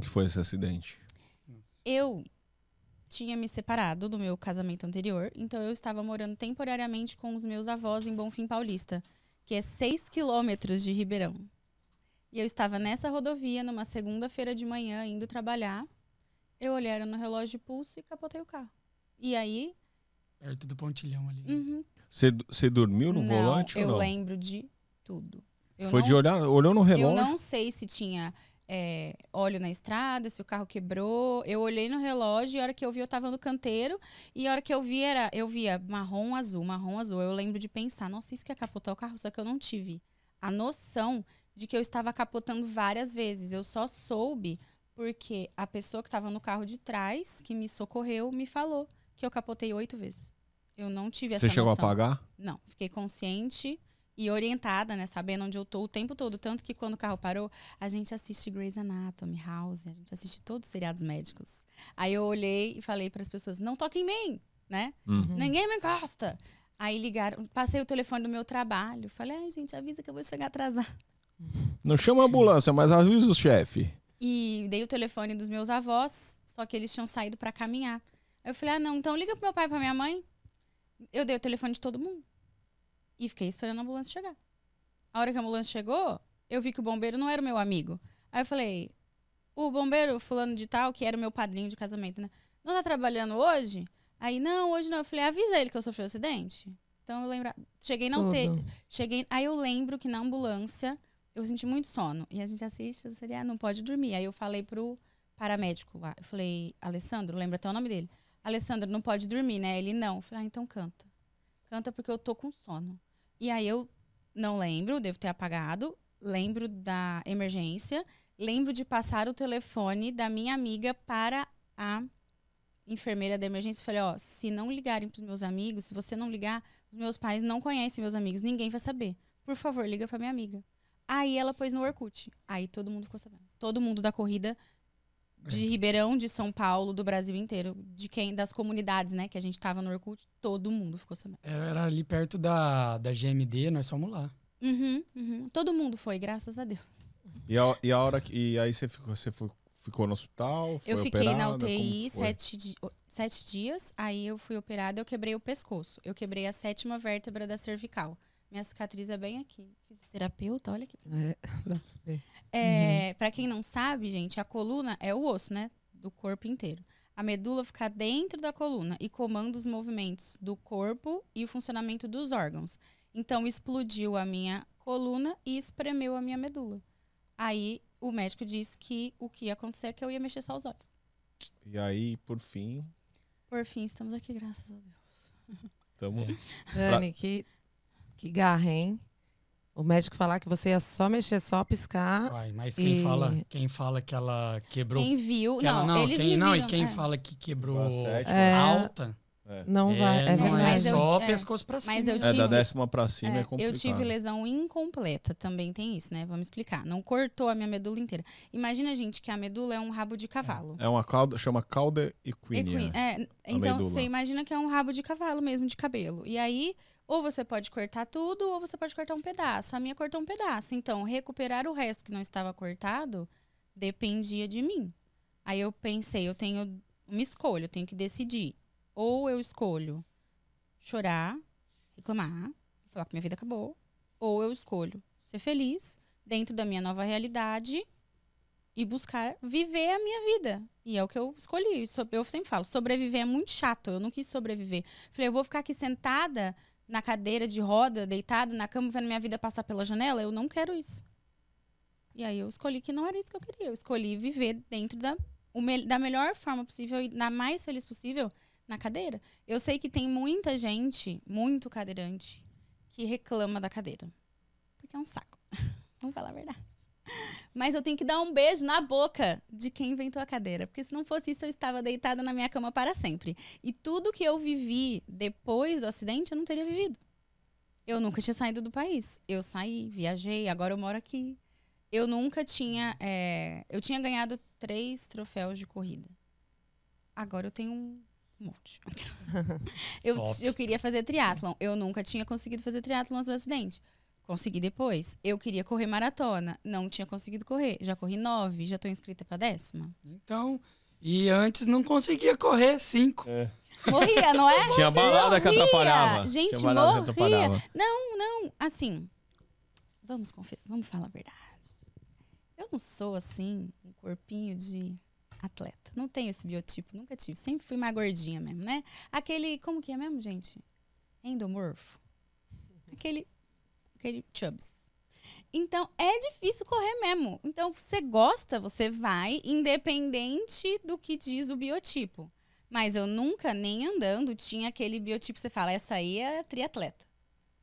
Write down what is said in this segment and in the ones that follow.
que foi esse acidente? Eu tinha me separado do meu casamento anterior, então eu estava morando temporariamente com os meus avós em Bonfim Paulista, que é 6 quilômetros de Ribeirão. E eu estava nessa rodovia numa segunda-feira de manhã indo trabalhar. Eu olhei no relógio de pulso e capotei o carro. E aí. Perto do pontilhão ali. né? uhum, Você, você dormiu no não, volante eu ou não? lembro de tudo. Eu Foi não- de olhar, olhou no relógio? Eu não sei se tinha é, óleo na estrada, se o carro quebrou. Eu olhei no relógio e a hora que eu vi eu tava no canteiro. E a hora que eu vi era, eu via marrom, azul, marrom, azul. Eu lembro de pensar, nossa, isso que é capotar o carro, só que eu não tive a noção de que eu estava capotando várias vezes. Eu só soube porque a pessoa que estava no carro de trás, que me socorreu, me falou que eu capotei oito vezes. Eu não tive essa Você chegou noção. a pagar? Não, fiquei consciente e orientada, né? Sabendo onde eu tô o tempo todo. Tanto que quando o carro parou, a gente assiste Grey's Anatomy, House, a gente assiste todos os seriados médicos. Aí eu olhei e falei para as pessoas: não toquem em mim, né? Hum. Ninguém me encosta. Aí ligaram, passei o telefone do meu trabalho. Falei, ai, gente, avisa que eu vou chegar atrasada. Não chama a ambulância, mas avisa o chefe. E dei o telefone dos meus avós, só que eles tinham saído para caminhar. Aí eu falei, ah, não, então liga pro meu pai e pra minha mãe. Eu dei o telefone de todo mundo. E fiquei esperando a ambulância chegar. A hora que a ambulância chegou, eu vi que o bombeiro não era o meu amigo. Aí eu falei, o bombeiro fulano de tal, que era o meu padrinho de casamento, né? Não tá trabalhando hoje? Aí, não, hoje não. Eu falei, avisa ele que eu sofri um acidente. Então eu lembro, cheguei na UTI, Tudo. Cheguei, aí eu lembro que na ambulância eu senti muito sono. E a gente assiste, eu falei, ah, não pode dormir. Aí eu falei pro paramédico lá, eu falei, Alessandro, lembra até o nome dele. Alessandro, não pode dormir, né? Ele não. Eu falei, ah, então canta. Canta porque eu tô com sono. E aí eu não lembro, devo ter apagado. Lembro da emergência. Lembro de passar o telefone da minha amiga para a enfermeira da emergência. Falei, ó, se não ligarem pros meus amigos, se você não ligar, os meus pais não conhecem meus amigos, ninguém vai saber. Por favor, liga pra minha amiga. Aí ela pôs no Orkut. Aí todo mundo ficou sabendo. Todo mundo da corrida de Ribeirão, de São Paulo, do Brasil inteiro, de quem das comunidades, né, que a gente tava no Orkut, todo mundo ficou sabendo. Era, era ali perto da, da GMD, nós fomos lá. Uhum, uhum. Todo mundo foi, graças a Deus. E a, e a hora que. E aí você ficou, você foi- ficou no hospital? Foi eu fiquei na operada? UTI Como foi? sete, di- sete dias, aí eu fui operada, eu quebrei o pescoço. Eu quebrei a sétima vértebra da cervical. Minha cicatriz é bem aqui. Fisioterapeuta, olha aqui. É. É, Pra quem não sabe, gente, a coluna é o osso, né? Do corpo inteiro. A medula fica dentro da coluna e comanda os movimentos do corpo e o funcionamento dos órgãos. Então, explodiu a minha coluna e espremeu a minha medula. Aí, o médico disse que o que ia acontecer é que eu ia mexer só os olhos. E aí, por fim, Por fim, estamos aqui, graças a Deus. tamo. Dani, que, que garra, hein? O médico falar que você ia só mexer, só piscar. Uai, mas quem, E- fala, quem fala que ela quebrou. Quem viu, que ela- não, eles quem, me não, viram, e quem é. fala que quebrou A sétima. É. alta, Não vai. É não é Mas eu- só é. pescoço pra cima. Mas eu É, tive- da décima pra cima é, É, complicado. eu tive lesão incompleta, também tem isso, né? Vamos explicar. Não cortou a minha medula inteira. Imagina, gente, que a medula é um rabo de cavalo. É uma cauda, chama cauda equínea. É, então, medula. você imagina que é um rabo de cavalo mesmo, de cabelo. E aí, ou você pode cortar tudo, ou você pode cortar um pedaço. A minha cortou um pedaço. Então, recuperar o resto que não estava cortado dependia de mim. Aí eu pensei, eu tenho uma escolha, eu tenho que decidir. Ou eu escolho chorar, reclamar, falar que minha vida acabou, ou eu escolho ser feliz dentro da minha nova realidade e buscar viver a minha vida. E é o que eu escolhi. Eu sempre falo, sobreviver é muito chato. Eu não quis sobreviver. Falei, eu vou ficar aqui sentada na cadeira de roda, deitada na cama, vendo minha vida passar pela janela. Eu não quero isso. E aí eu escolhi que não era isso que eu queria. Eu escolhi viver dentro da, da melhor forma possível e da mais feliz possível na cadeira. Eu sei que tem muita gente, muito cadeirante, que reclama da cadeira. Porque é um saco. Vamos falar a verdade. Mas eu tenho que dar um beijo na boca de quem inventou a cadeira. Porque se não fosse isso, eu estava deitada na minha cama para sempre. E tudo que eu vivi depois do acidente, eu não teria vivido. Eu nunca tinha saído do país. Eu saí, viajei, agora eu moro aqui. Eu nunca tinha. é, eu tinha ganhado três troféus de corrida. Agora eu tenho um monte. eu, Top. eu queria fazer triatlon. Eu nunca tinha conseguido fazer triatlon antes do acidente. Consegui depois. Eu queria correr maratona. Não tinha conseguido correr. Já corri nove, já tô inscrita pra décima. Então, e antes não conseguia correr cinco. É. Morria, não é? Tinha balada que Morria. atrapalhava. Gente, Tinha balada que morria. atrapalhava. Não, não, assim. Vamos, vamos falar a verdade. Eu não sou assim, um corpinho de atleta. Não tenho esse biotipo, nunca tive. Sempre fui mais gordinha mesmo, né? Aquele, como que é mesmo, gente? Endomorfo. Aquele, aquele chubs. Então, é difícil correr mesmo. Então, você gosta, você vai, independente do que diz o biotipo. Mas eu nunca, nem andando, tinha aquele biotipo você fala, essa aí é triatleta.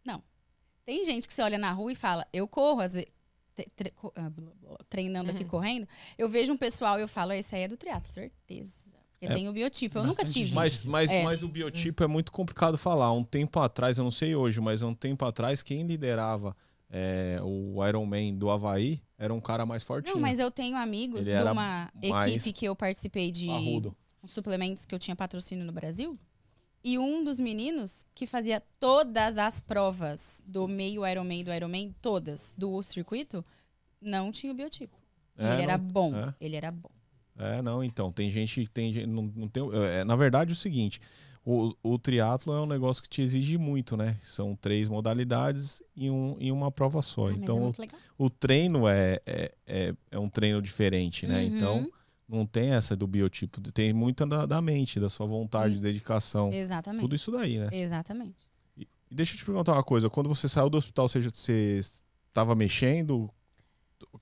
Não. Tem gente que você olha na rua e fala, eu corro, tre- ah, blá, blá, blá, treinando aqui, Uhum. correndo. Eu vejo um pessoal e eu falo, esse aí é do triatlo, certeza. Porque É. tem o biotipo. Eu nunca tive. Mas, mas, É. mas o biotipo é muito complicado falar. Um tempo atrás, eu não sei hoje, mas um tempo atrás, quem liderava é, o Ironman do Havaí era um cara mais fortinho. Não, mas eu tenho amigos Ele de uma equipe que eu participei de uns suplementos que eu tinha patrocínio no Brasil. E um dos meninos que fazia todas as provas do meio Ironman do Ironman, todas, do circuito, não tinha o biotipo. É, ele era não- bom. é. Ele era bom. É, não, então. Tem gente que tem. gente- Não, não tem é, na verdade, é o seguinte: o, o triatlo é um negócio que te exige muito, né? São três modalidades em, um, em uma prova só. Ah, é então, legal. o, o treino é, é, é, é um treino diferente, né? Uhum. Então, não tem essa do biotipo. Tem muita da, da mente, da sua vontade, Hum. dedicação. Exatamente. Tudo isso daí, né? Exatamente. E deixa eu te perguntar uma coisa: quando você saiu do hospital, você você estava mexendo?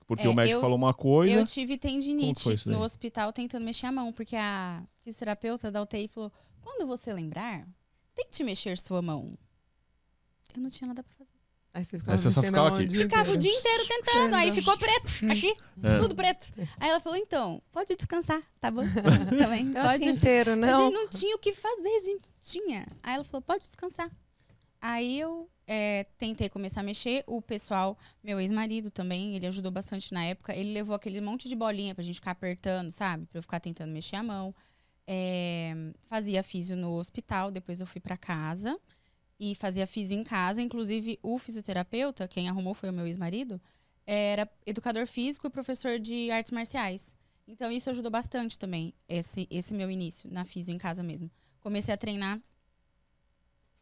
Porque É, o médico eu- falou uma coisa. Eu tive tendinite no hospital tentando mexer a mão, porque a fisioterapeuta da UTI falou: quando você lembrar, tente mexer sua mão. Eu não tinha nada pra fazer. Aí você Aí você só ficava a aqui. o dia Ficava o inteiro. dia inteiro tentando, aí ficou preto aqui, É. tudo preto. Aí ela falou: então, pode descansar, tá bom? Também. É o Pode. dia inteiro, A não? gente não tinha o que fazer, a gente tinha. Aí ela falou, pode descansar. Aí eu é, tentei começar a mexer. O pessoal, meu ex-marido também, ele ajudou bastante na época. Ele levou aquele monte de bolinha pra gente ficar apertando, sabe? Pra eu ficar tentando mexer a mão. É, fazia físio no hospital, depois eu fui pra casa. E fazia físio em casa. Inclusive, o fisioterapeuta, quem arrumou foi o meu ex-marido, era educador físico e professor de artes marciais. Então, isso ajudou bastante também, esse, esse meu início na físio em casa mesmo. Comecei a treinar.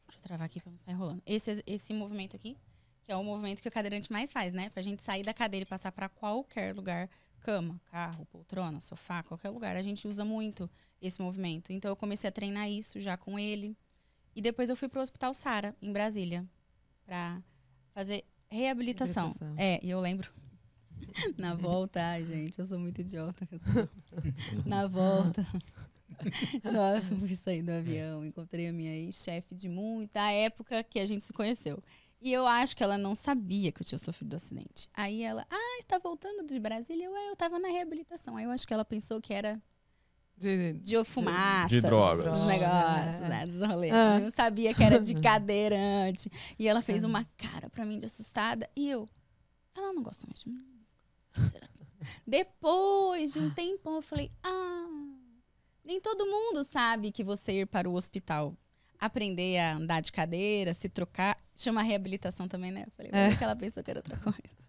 Deixa eu travar aqui pra não sair rolando. Esse, esse movimento aqui, que é o movimento que o cadeirante mais faz, né? Pra gente sair da cadeira e passar pra qualquer lugar cama, carro, poltrona, sofá, qualquer lugar. A gente usa muito esse movimento. Então, eu comecei a treinar isso já com ele. E depois eu fui pro Hospital Sara, em Brasília, pra fazer reabilitação. Reabilitação. É, e eu lembro. Na volta, ai, gente, eu sou muito idiota. sou. Na volta. Eu fui sair do avião, encontrei a minha ex-chefe de muita época que a gente se conheceu. E eu acho que ela não sabia que eu tinha sofrido um acidente. Aí ela, ah, está voltando de Brasília? Eu, "É, eu tava na reabilitação. Aí eu acho que ela pensou que era De- de fumaça, de drogas. Os negócios, É. né? Dos rolês. Ah. Eu não sabia que era de cadeirante. E ela fez uma cara pra mim de assustada. E eu, ela não gosta mais de mim. Será? Depois de um tempão, eu falei, ah, nem todo mundo sabe que você ir para o hospital, aprender a andar de cadeira, se trocar, chama reabilitação também, né? Eu falei, mas É. é que ela pensou que era outra coisa.